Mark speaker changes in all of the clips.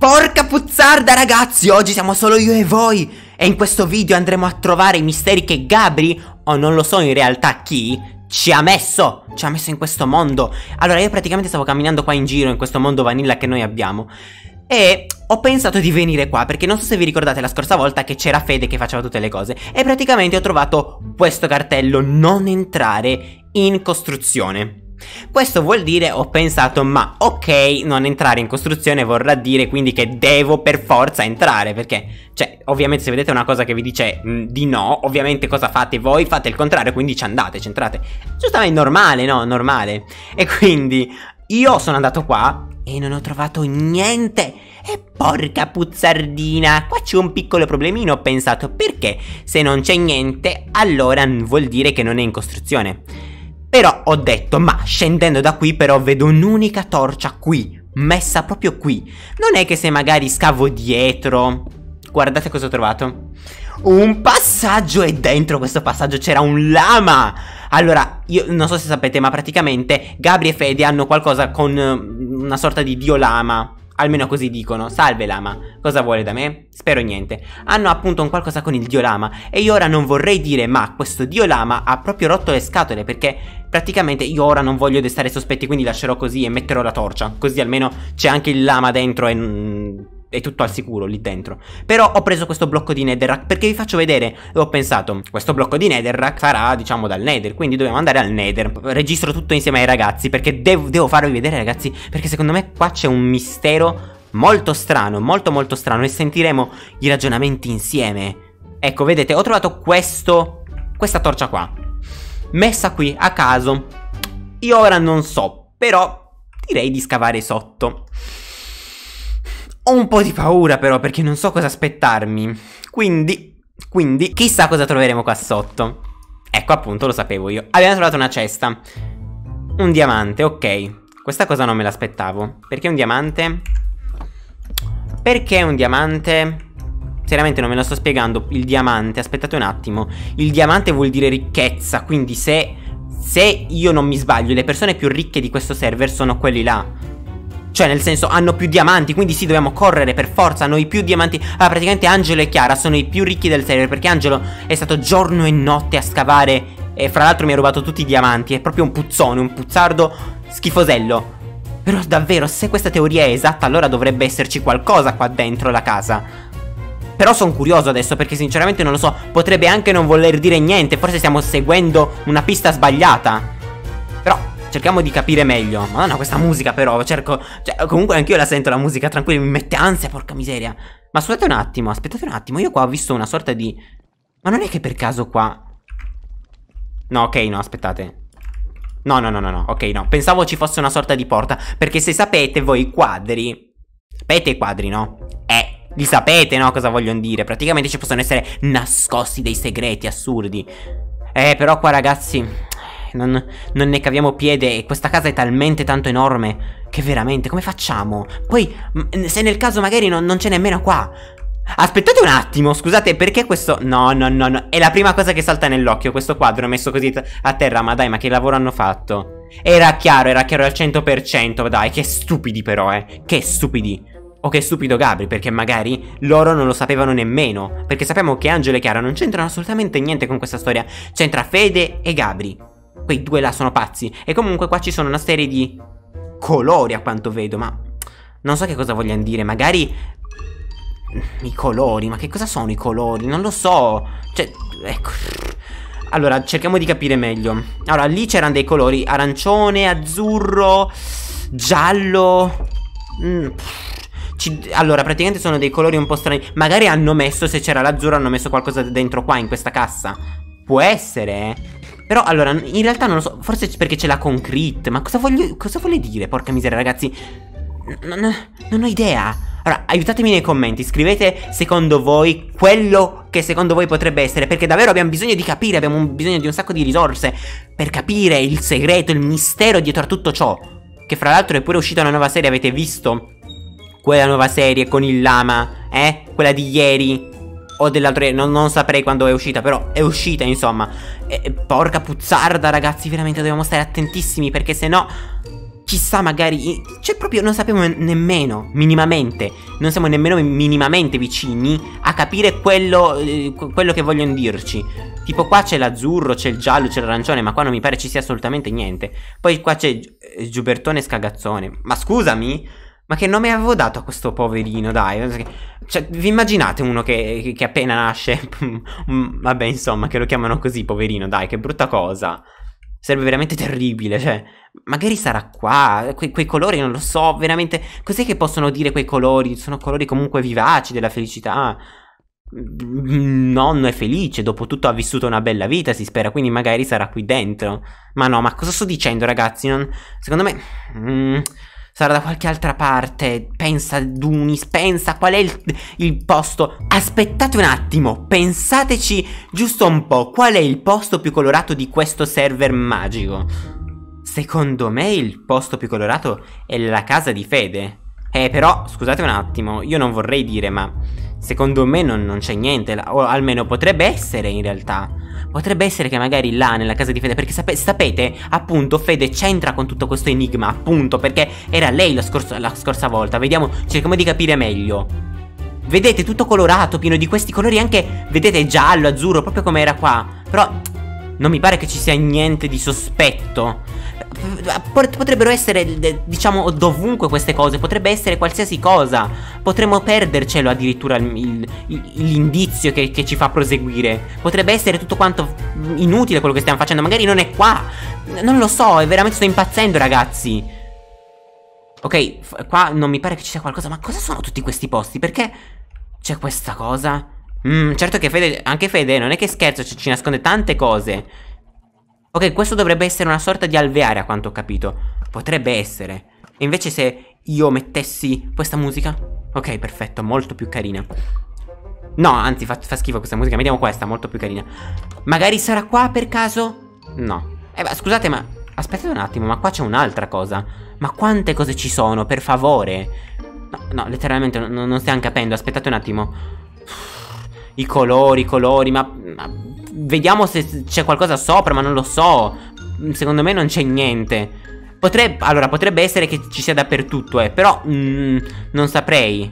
Speaker 1: Porca puzzarda ragazzi, oggi siamo solo io e voi. E in questo video andremo a trovare i misteri che Gabri, o non lo so in realtà chi, ci ha messo. Ci ha messo in questo mondo. Allora io praticamente stavo camminando qua in giro in questo mondo vanilla che noi abbiamo. E ho pensato di venire qua perché non so se vi ricordate la scorsa volta che c'era Fede che faceva tutte le cose. E praticamente ho trovato questo cartello non entrare in costruzione questo vuol dire, ho pensato, ma ok, non entrare in costruzione vorrà dire quindi che devo per forza entrare, perché, cioè, ovviamente se vedete una cosa che vi dice mh, di no, ovviamente cosa fate voi? Fate il contrario, quindi ci andate, ci entrate. Giustamente normale, no? Normale. E quindi io sono andato qua e non ho trovato niente. E porca puzzardina, qua c'è un piccolo problemino, ho pensato, perché se non c'è niente, allora vuol dire che non è in costruzione. Però ho detto, ma scendendo da qui però vedo un'unica torcia qui, messa proprio qui. Non è che se magari scavo dietro... Guardate cosa ho trovato. Un passaggio e dentro questo passaggio c'era un lama. Allora, io non so se sapete, ma praticamente Gabri e Fede hanno qualcosa con una sorta di dio lama. Almeno così dicono. Salve Lama. Cosa vuole da me? Spero niente. Hanno appunto un qualcosa con il dio Lama. E io ora non vorrei dire ma questo dio Lama ha proprio rotto le scatole perché praticamente io ora non voglio destare sospetti quindi lascerò così e metterò la torcia. Così almeno c'è anche il Lama dentro e è tutto al sicuro lì dentro. Però ho preso questo blocco di netherrack perché vi faccio vedere ho pensato, questo blocco di netherrack farà diciamo dal nether, quindi dobbiamo andare al nether. Registro tutto insieme ai ragazzi perché devo, devo farvi vedere ragazzi, perché secondo me qua c'è un mistero molto strano, molto molto strano e sentiremo i ragionamenti insieme. Ecco, vedete, ho trovato questo, questa torcia qua, messa qui a caso. Io ora non so, però direi di scavare sotto. Ho un po' di paura però perché non so cosa aspettarmi. Quindi, quindi, chissà cosa troveremo qua sotto. Ecco appunto, lo sapevo io. Abbiamo trovato una cesta. Un diamante, ok. Questa cosa non me l'aspettavo. Perché un diamante? Perché un diamante? Seriamente non me lo sto spiegando. Il diamante, aspettate un attimo. Il diamante vuol dire ricchezza, quindi se... Se io non mi sbaglio, le persone più ricche di questo server sono quelli là. Cioè nel senso hanno più diamanti Quindi sì dobbiamo correre per forza. Hanno i più diamanti. Ah praticamente Angelo e Chiara sono i più ricchi del server Perché Angelo è stato giorno e notte a scavare E fra l'altro mi ha rubato tutti i diamanti. È proprio un puzzone Un puzzardo schifosello. Però davvero se questa teoria è esatta Allora dovrebbe esserci qualcosa qua dentro la casa. Però sono curioso adesso perché sinceramente non lo so. Potrebbe anche non voler dire niente. Forse stiamo seguendo una pista sbagliata Cerchiamo di capire meglio. Madonna, questa musica però, cerco... Cioè, comunque anch'io la sento la musica, tranquilla, mi mette ansia, porca miseria. Ma scusate un attimo, aspettate un attimo, io qua ho visto una sorta di... Ma non è che per caso qua... No, ok, no, aspettate. No, no, no, no, no, ok, no. Pensavo ci fosse una sorta di porta, perché se sapete voi i quadri... Sapete i quadri, no? Eh, li sapete, no, cosa vogliono dire. Praticamente ci possono essere nascosti dei segreti assurdi. Eh, però qua ragazzi non, non, ne caviamo piede e questa casa è talmente tanto enorme che veramente come facciamo? Poi se nel caso magari non, non c'è nemmeno qua Aspettate un attimo, scusate, perché questo... No, no, no, no, è la prima cosa che salta nell'occhio questo quadro messo così a terra, ma dai, ma che lavoro hanno fatto? Era chiaro, era chiaro al 100%, dai, che stupidi però, eh, che stupidi. O che stupido Gabri, perché magari loro non lo sapevano nemmeno, perché sappiamo che Angelo e Chiara non c'entrano assolutamente niente con questa storia, c'entra Fede e Gabri. Quei due là sono pazzi. E comunque qua ci sono una serie di colori a quanto vedo, ma non so che cosa vogliano dire. Magari i colori, ma che cosa sono i colori? Non lo so. Cioè, ecco. Allora, cerchiamo di capire meglio. Allora, lì c'erano dei colori arancione, azzurro, giallo. Mm. Allora, praticamente sono dei colori un po' strani. Magari hanno messo, se c'era l'azzurro, hanno messo qualcosa dentro qua, in questa cassa. Può essere, eh. Però allora, in realtà non lo so, forse perché ce l'ha con crit, ma cosa, voglio, cosa vuole dire, porca miseria ragazzi? Non, non ho idea. Allora, aiutatemi nei commenti, scrivete secondo voi quello che secondo voi potrebbe essere, perché davvero abbiamo bisogno di capire, abbiamo bisogno di un sacco di risorse per capire il segreto, il mistero dietro a tutto ciò. Che fra l'altro è pure uscita una nuova serie, avete visto? Quella nuova serie con il lama, eh? Quella di ieri, o dell'altro non, non, saprei quando è uscita Però è uscita insomma e, Porca puzzarda ragazzi Veramente dobbiamo stare attentissimi Perché se no chissà magari... Cioè proprio non sappiamo nemmeno, minimamente, non siamo nemmeno minimamente vicini a capire quello, eh, quello che vogliono dirci. Tipo qua c'è l'azzurro, c'è il giallo, c'è l'arancione, ma qua non mi pare ci sia assolutamente niente. Poi qua c'è eh, Giubertone e Scagazzone. Ma scusami, ma che nome avevo dato a questo poverino, dai? Cioè, vi immaginate uno che, che appena nasce? Vabbè, insomma, che lo chiamano così, poverino, dai, che brutta cosa. Sarebbe veramente terribile, cioè, magari sarà qua, que quei colori, non lo so, veramente, cos'è che possono dire quei colori? Sono colori comunque vivaci della felicità. Mm, nonno è felice, dopo tutto ha vissuto una bella vita, si spera, quindi magari sarà qui dentro. Ma no, ma cosa sto dicendo, ragazzi? Non... Secondo me... Mm, sarà da qualche altra parte. Pensa, Dunis, pensa qual è il, il, posto. Aspettate un attimo, pensateci giusto un po'. Qual è il posto più colorato di questo server magico? Secondo me il posto più colorato è la casa di Fede. Eh, però, scusate un attimo, io non vorrei dire, ma secondo me non, non c'è niente, o almeno potrebbe essere in realtà. Potrebbe essere che magari là nella casa di Fede Perché sape sapete appunto Fede c'entra con tutto questo enigma Appunto perché era lei la, scorso, la scorsa volta. Vediamo, cerchiamo di capire meglio. Vedete tutto colorato, pieno di questi colori Anche, vedete, giallo, azzurro, proprio come era qua. Però non mi pare che ci sia niente di sospetto Potrebbero essere, diciamo, dovunque queste cose Potrebbe essere qualsiasi cosa. Potremmo perdercelo addirittura l'indizio che, che, ci fa proseguire. Potrebbe essere tutto quanto inutile quello che stiamo facendo. Magari non è qua. Non lo so, veramente sto impazzendo ragazzi. Ok, qua non mi pare che ci sia qualcosa Ma cosa sono tutti questi posti? Perché c'è questa cosa? Mm, certo che Fede, anche Fede non è che scherzo, ci, ci nasconde tante cose Ok, questo dovrebbe essere una sorta di alveare a quanto ho capito. Potrebbe essere. E invece se io mettessi questa musica? Ok, perfetto, molto più carina. No, anzi, fa, fa schifo questa musica. Vediamo questa, molto più carina. Magari sarà qua per caso? No. Eh, ma scusate, ma... Aspettate un attimo, ma qua c'è un'altra cosa. Ma quante cose ci sono, per favore? No, no, letteralmente non, non stiamo capendo. Aspettate un attimo. I colori, i colori, ma, ma Vediamo se c'è qualcosa sopra, ma non lo so. Secondo me non c'è niente. Potrebbe, allora, potrebbe essere che ci sia dappertutto, eh. Però, mm, non saprei.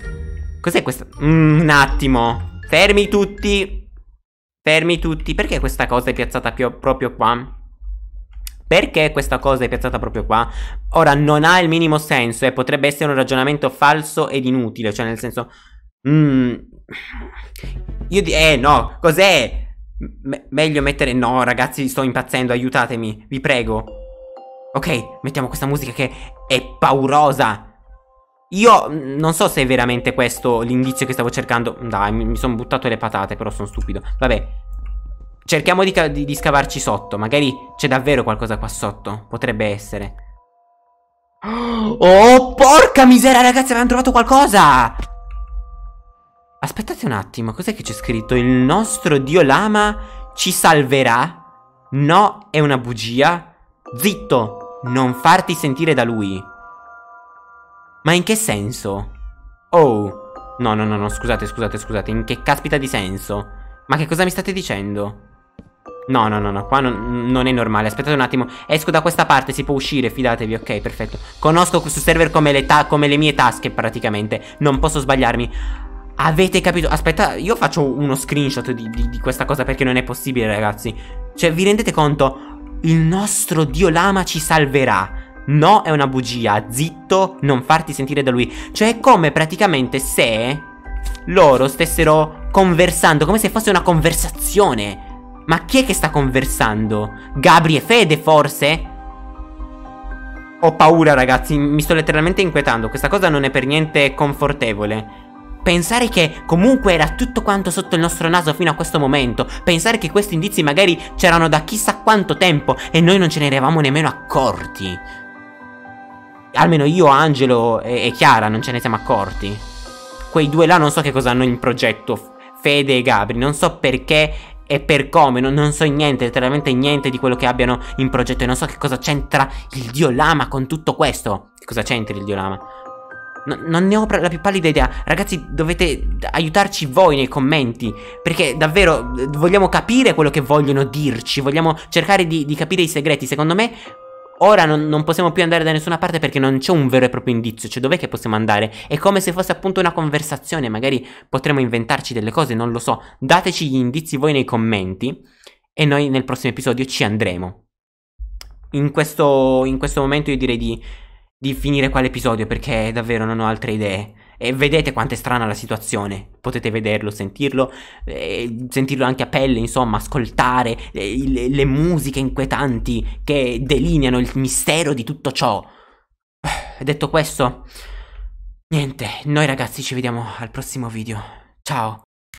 Speaker 1: Cos'è questo? Mm, un attimo. Fermi tutti. Fermi tutti. Perché questa cosa è piazzata proprio qua? Perché questa cosa è piazzata proprio qua? Ora, non ha il minimo senso e potrebbe essere un ragionamento falso ed inutile. Cioè, nel senso... Mm, io di... Eh, no, cos'è? Me meglio mettere... No, ragazzi, sto impazzendo, aiutatemi, vi prego. Ok, mettiamo questa musica che è paurosa. Io non so se è veramente questo l'indizio che stavo cercando. Dai, mi, mi sono buttato le patate, però sono stupido. Vabbè. Cerchiamo di, di, di scavarci sotto. Magari c'è davvero qualcosa qua sotto. Potrebbe essere. Oh, porca miseria, ragazzi, abbiamo trovato qualcosa! Aspettate un attimo, cos'è che c'è scritto? Il nostro dio lama ci salverà? No, è una bugia. Zitto, non farti sentire da lui. Ma in che senso? Oh, no, no, no, no, scusate, scusate, scusate, in che caspita di senso? Ma che cosa mi state dicendo? No, no, no, no, qua non, non, è normale Aspettate un attimo Esco da questa parte, si può uscire, fidatevi, ok, perfetto Conosco questo server come le, come le mie tasche praticamente Non posso sbagliarmi Avete capito? Aspetta, io faccio uno screenshot di, di, di, questa cosa perché non è possibile, ragazzi. Cioè, vi rendete conto? Il nostro dio lama ci salverà. No, è una bugia. Zitto, non farti sentire da lui. Cioè, è come praticamente se loro stessero conversando, come se fosse una conversazione. Ma chi è che sta conversando? Gabri e Fede, forse? Ho paura, ragazzi. Mi sto letteralmente inquietando. Questa cosa non è per niente confortevole. Pensare che comunque era tutto quanto sotto il nostro naso fino a questo momento. Pensare che questi indizi magari c'erano da chissà quanto tempo E noi non ce ne eravamo nemmeno accorti. Almeno io, Angelo e, e Chiara non ce ne siamo accorti. Quei due là non so che cosa hanno in progetto Fede e Gabri. Non so perché e per come, non, non, so niente, letteralmente niente di quello che abbiano in progetto e non so che cosa c'entra il dio lama con tutto questo. Che cosa c'entra il dio lama? No, non ne ho la più pallida idea. Ragazzi, dovete aiutarci voi nei commenti. Perché davvero vogliamo capire quello che vogliono dirci. Vogliamo cercare di, di capire i segreti. Secondo me Ora non, non, possiamo più andare da nessuna parte perché non c'è un vero e proprio indizio. Cioè, dov'è che possiamo andare? È come se fosse appunto una conversazione. Magari potremmo inventarci delle cose, non lo so. Dateci gli indizi voi nei commenti. E noi nel prossimo episodio ci andremo. In questo, in questo momento io direi di, di finire qua l'episodio perché davvero non ho altre idee. E vedete quanto è strana la situazione. Potete vederlo, sentirlo, eh, sentirlo anche a pelle, insomma, ascoltare eh, le, le musiche inquietanti che delineano il mistero di tutto ciò. Detto questo, niente, noi ragazzi ci vediamo al prossimo video. Ciao.